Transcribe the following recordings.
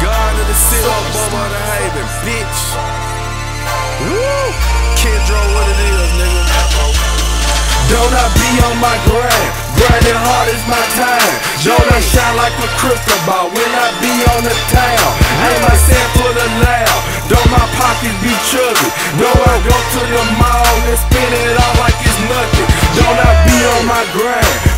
God of the city, Bubba the Haven, bitch. Woo! Kendro, what it is, nigga. Don't I be on my grind? Grinding hard is my time. Don't I shine like a crystal ball when I be on the town? Ain't my set for the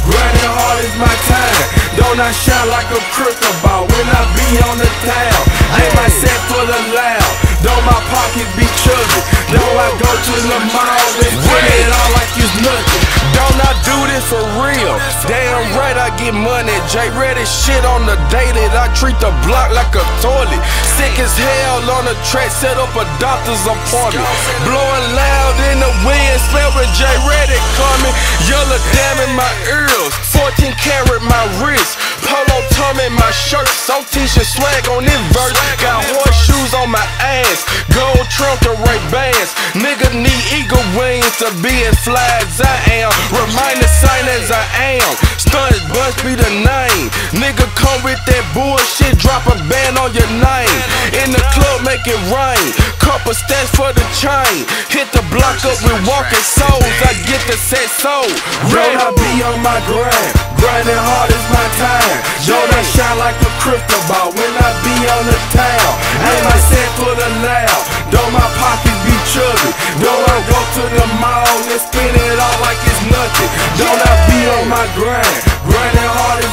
Grinding hard is my time. Don't I shine like a crystal ball when I be on the town? Ain't my set for the loud. Don't my pockets be chubby? Don't I go to the mall and spend it all like it's nothing? Don't I do this for real? Damn right I get money. J.Ready shit on the daily. I treat the block like a toilet. Sick as hell on the track, set up a doctor's appointment. Blowing loud in the wind, smell with J ready coming. Yellow damn in my ears, 14 karat my wrist. Polo Tommy my shirt, so t-shirt swag on this verse. Got horseshoes on my ass, gold trunk to Ray Bans. Nigga need eagle wings to be as fly as I am. Remind the sign as I am. Stunt bust be the name. Nigga come with that bullshit, drop a band on your name. In the club, make it rain. Couple stats for the chain. Hit the block up with walking souls. I get the set soul. Don't I be on my grind? Grinding hard is my time. Don't I shine like a crystal ball when I be on the town? Ain't my set for the loud. Don't my pockets be chubby? Don't I go to the mall and spend it all like it's nothing? Don't I be on my grind?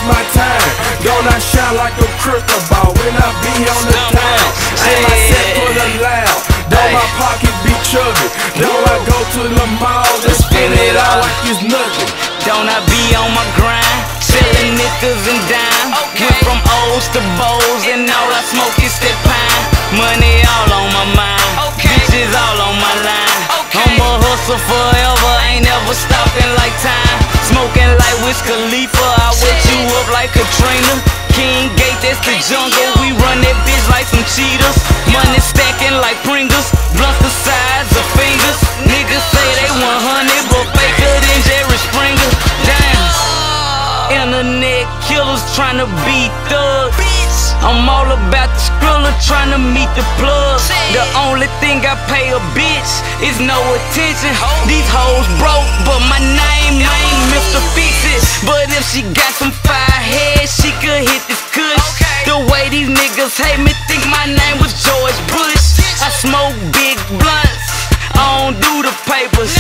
Grinding hard is my time. Don't I shine like a crystal ball when I be on the town? Ain't my set for the loud. Don't my pockets be chubby? Don't I go to the mall and spend it all like it's nothing? Don't I be on my grind? Selling nickels and dimes. Went from O's to Bows, and all I smoke is that pine. Money all on my mind. Bitches all on my line. I'm a hustle forever, ain't never stopping like time. Smoking like Wiz Khalifa, That's the jungle. We run that bitch like some cheaters. Money stacking like Pringles. Blunts the size of fingers. Niggas say they 100, but faker than Jerry Springer. Damn. Internet killers tryna be thugs. I'm all about the skrilla tryna meet the plug. The only thing I pay a bitch is no attention. These hoes broke, but my name ain't Mr. Fix It. But if she got some fire head, she could hit this way these niggas hate me, think my name was George Bush. I smoke big blunts, I don't do the papers.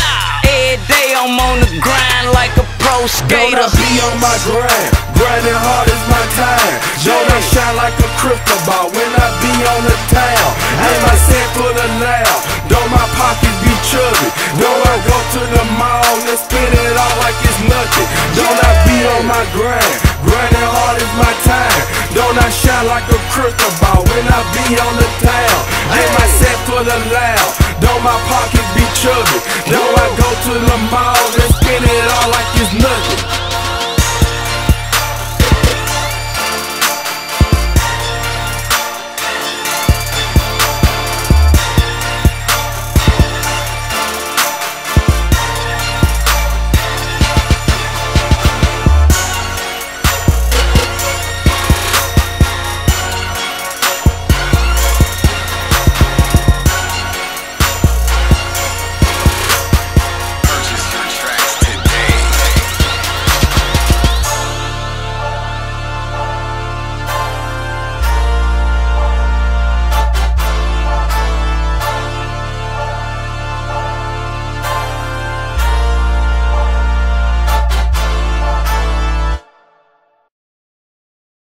Every day I'm on the grind like a pro skater. Don't. I be on my grind? Grinding hard is my time. Don't I shine like a crystal ball when I be on the town? Ain't my set for the loud. Don't my pockets be chubby? Don't I go to the mall and spend it all like it's nothing? Don't I be on my grind? Like a crystal ball when I be on the town? Ain't my set for the loud. Don't my pockets be chubby? Don't I go to the mall